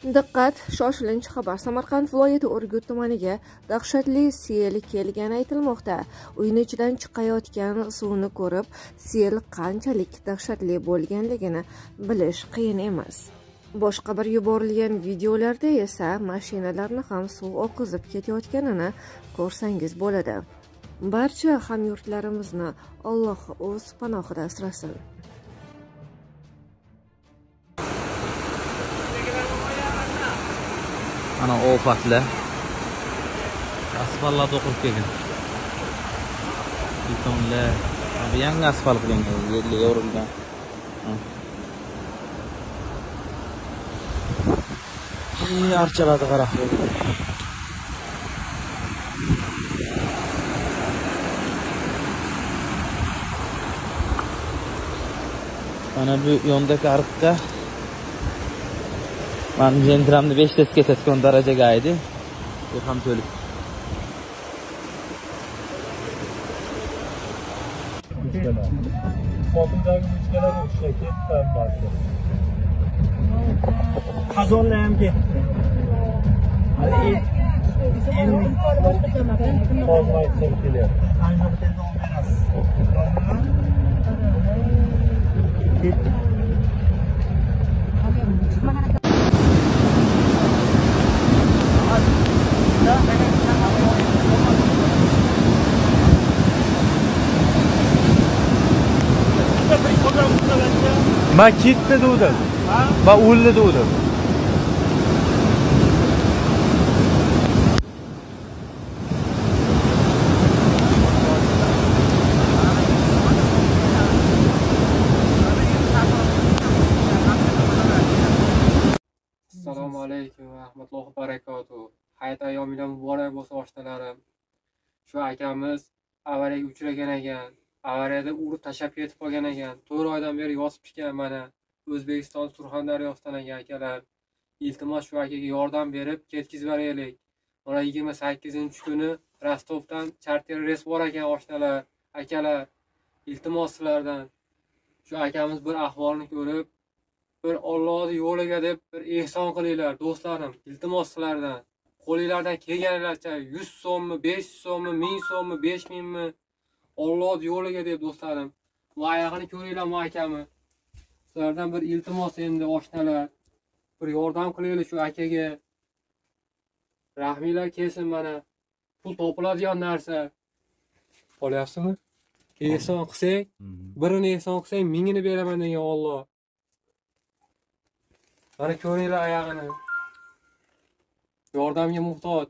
Diqqat, shoshilinch xabar. Samarqand viloyati Urgut tumaniga dahshatli sel kelgani aytilmoqda. Uyni ichidan chiqayotgan suvni ko'rib, sel qanchalik dahshatli bo'lganligini bilish qiyin emas. Boshqa bir yuborilgan videolarda esa mashinalarni ham suv oqizib ketayotganini ko'rsangiz bo'ladi. Barcha hamyurtlarimizni Alloh o'z panohida asrasin. Ana ofatlar asfaltlarda o'qib kelgan betonlar yangi asfalt qilingan yerli yorilgan archalarni qara mana bu yondagi ariqqa మనం యంత్రాన్ని వేస్ట్ ఎత్తుకొని దరజగా ఇది हम चले Kazonla hem ki. Hani en formayı temsil Aynı tezon biraz. Endi hozir aytsam kelyapti. Ketdi. man ketdi o'ldi degdim assalomu alaykum va rahmatullohi barakatuh hayit ayyominglar muborak bo'lsin oshnalarim shu akamiz avariyaga uchragan ekan avariyada urib tashlab ketib qolgan ekan. To'rt oydan beri yotib ekan mana o'zbekiston surxondaryosidan ekan akalar. Iltimos shu akaga yordam berib ketkazib yuboraylik mana yigirma sakkizinchi kuni rostovdan charter reys bor ekan oshnalar akalar. Iltimos sizlardan. Shu akamiz bir ahvolni ko'rib bir ollohni yo'liga deb bir ehson qilinglar do'stlarim. Iltimos sizlardan. Qo'linglardan kelganicha yuz so'mmi besh yuz so'mmi ming so'mmi besh mingmi? Ollohni yo'liga deb do'stlarim. Oyog'ini ko'ringlar bu akami sizlardan bir iltimos endi oshnalar bir yordam qilinglar shu akaga. Rahminglar kelsin mana. Pul topiladigan narsa. Olyapsizmi ehson qilsang birini ehson qilsang mingini beraman degan olloh mana ko'ringlar oyog'ini. Yordamga muhtoj